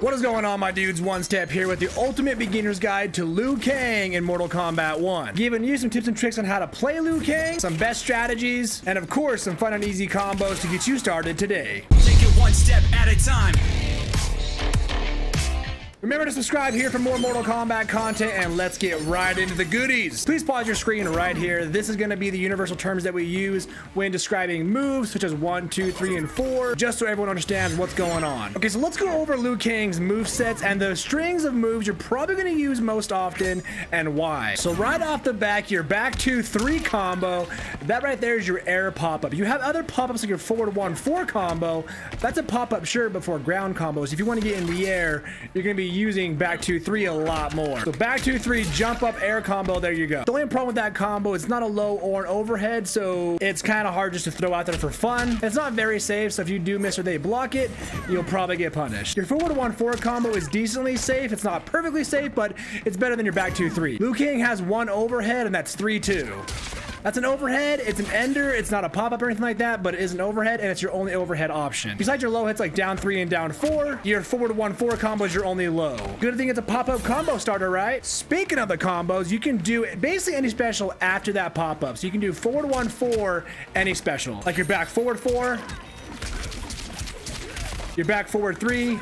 What is going on, my dudes? One Step here with the ultimate beginner's guide to Liu Kang in Mortal Kombat 1. Giving you some tips and tricks on how to play Liu Kang, some best strategies, and of course, some fun and easy combos to get you started today. Take it one step at a time. Remember to subscribe here for more Mortal Kombat content and let's get right into the goodies. Please pause your screen right here. This is going to be the universal terms that we use when describing moves such as 1, 2, 3, and 4, just so everyone understands what's going on. Okay, so let's go over Liu Kang's move sets and the strings of moves you're probably going to use most often and why. So right off the back, your back 2, 3 combo, that right there is your air pop-up. You have other pop-ups like your forward 1, 4 combo. That's a pop-up sure before ground combos. If you want to get in the air, you're going to be using back two three a lot more. So back two three jump up air combo there you go. The only problem with that combo it's not a low or an overhead so it's kind of hard just to throw out there for fun. It's not very safe so if you do miss or they block it you'll probably get punished. Your forward one four combo is decently safe. It's not perfectly safe but it's better than your back two three. Liu Kang has one overhead and that's three two that's an overhead. It's an ender. It's not a pop-up or anything like that, but it is an overhead, and it's your only overhead option. Besides your low hits like down three and down four, your forward one four combo is your only low. Good thing it's a pop-up combo starter, right? Speaking of the combos, you can do basically any special after that pop-up. So you can do forward one four, any special. Like your back forward four, your back forward three,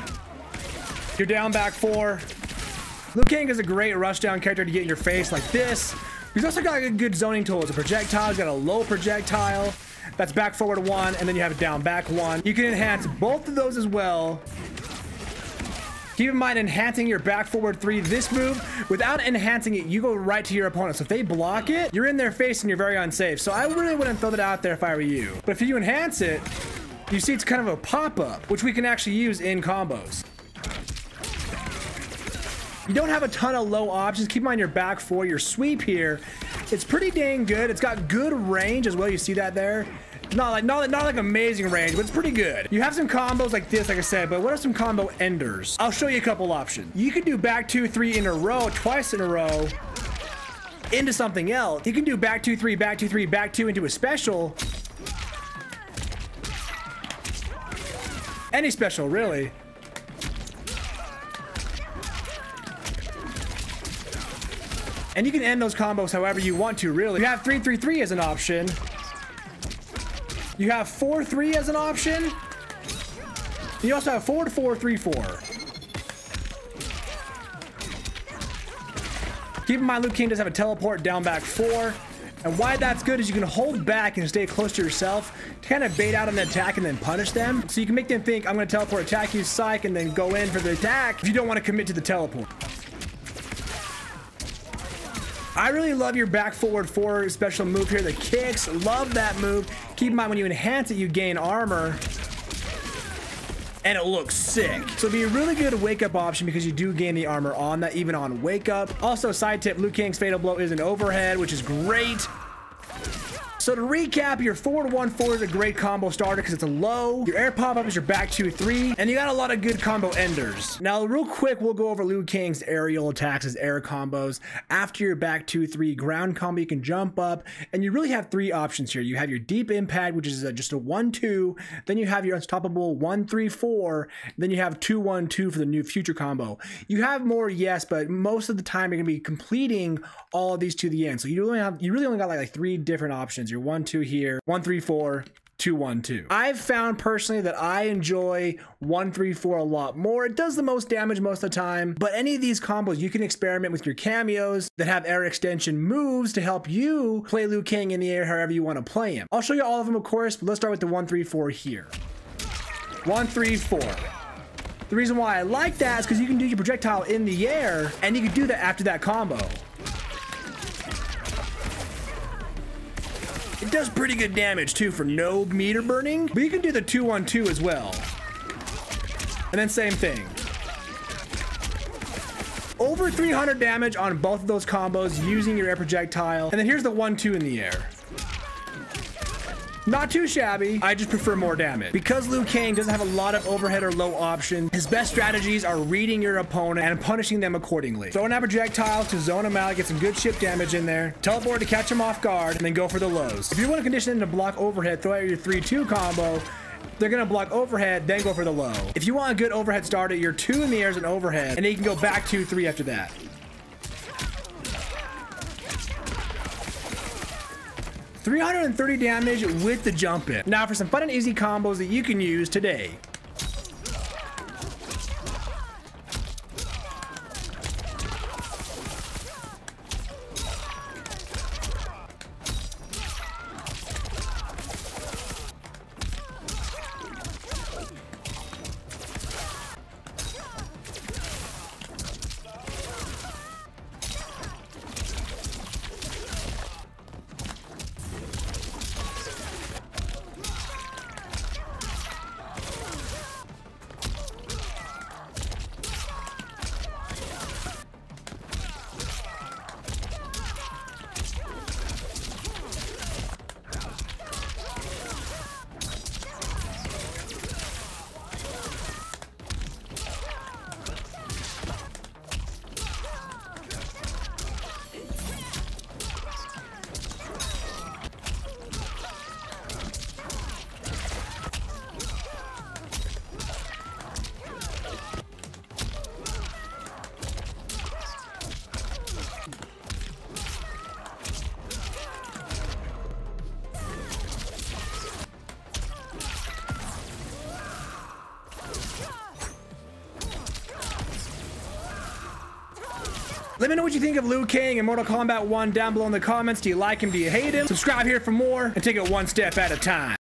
your down back four. Liu Kang is a great rush down character to get in your face like this. He's also got a good zoning tool. It's a projectile. He's got a low projectile. That's back forward one, and then you have down back one. You can enhance both of those as well. Keep in mind, enhancing your back forward three, this move, without enhancing it, you go right to your opponent. So if they block it, you're in their face and you're very unsafe. So I really wouldn't throw that out there if I were you. But if you enhance it, you see it's kind of a pop-up, which we can actually use in combos. You don't have a ton of low options. Keep mind your back four, your sweep here. It's pretty dang good. It's got good range as well. You see that there? Not like not, not like amazing range, but it's pretty good. You have some combos like this, like I said, but what are some combo enders? I'll show you a couple options. You can do back two, three in a row, twice in a row, into something else. You can do back two, three, back two, three, back two into a special. Any special, really. And you can end those combos however you want to, really. You have 3-3-3 as an option. You have 4-3 as an option. You also have 4-4-3-4. Keep in mind, Liu Kang does have a teleport down back 4. And why that's good is you can hold back and stay close to yourself to kind of bait out an attack and then punish them. So you can make them think, I'm going to teleport, attack you, psych, and then go in for the attack if you don't want to commit to the teleport. I really love your back forward four special move here. The kicks, love that move. Keep in mind when you enhance it, you gain armor. And it looks sick. So it'd be a really good wake up option because you do gain the armor on that, even on wake up. Also, side tip, Liu Kang's Fatal Blow is an overhead, which is great. So to recap, your forward one four is a great combo starter because it's a low. Your air pop up is your back two three, and you got a lot of good combo enders. Now, real quick, we'll go over Liu Kang's aerial attacks, his air combos. After your back two three ground combo, you can jump up, and you really have three options here. You have your deep impact, which is just a one two. Then you have your unstoppable one three four. Then you have two one two for the new future combo. You have more, yes, but most of the time you're gonna be completing all of these to the end. So you really have you really only got like, like three different options your one, two here, one, three, four, two, one, two. I've found personally that I enjoy one, three, four a lot more. It does the most damage most of the time, but any of these combos, you can experiment with your Kameos that have air extension moves to help you play Liu Kang in the air however you want to play him. I'll show you all of them, of course, but let's start with the one, three, four here. One, three, four. The reason why I like that is because you can do your projectile in the air, and you can do that after that combo. It does pretty good damage too for no meter burning, but you can do the 2-1-2 as well. And then same thing. Over 300 damage on both of those combos using your air projectile. And then here's the 1-2 in the air. Not too shabby. I just prefer more damage. Because Liu Kang doesn't have a lot of overhead or low options, his best strategies are reading your opponent and punishing them accordingly. Throwing out Projectile to zone them out, get some good chip damage in there, teleport to catch them off guard, and then go for the lows. If you want to condition them to block overhead, throw out your 3-2 combo, They're gonna block overhead, then go for the low. If you want a good overhead starter, you're two in the air as an overhead, and then you can go back two, three after that. Three hundred and thirty damage with the jump in. Now for some fun and easy combos that you can use today. Let me know what you think of Liu Kang in Mortal Kombat 1 down below in the comments. Do you like him? Do you hate him? Subscribe here for more and take it one step at a time.